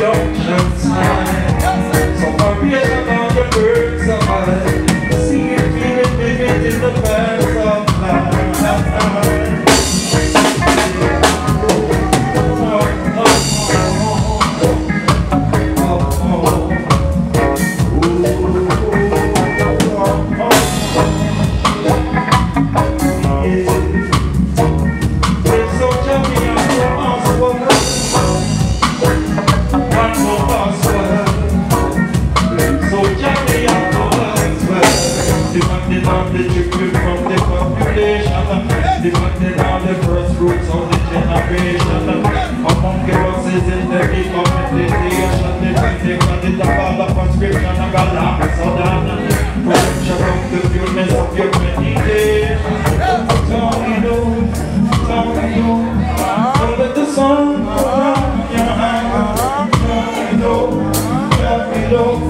your concern. Demanding of the tribute from the population Demanding of the first roots of the generation Among the bosses in the big of meditation The music on the top of prescription of a lamp sudden Corruption of the fullness of your meditation Don't you. don't you know So let the sun go down your hand Don't don't you know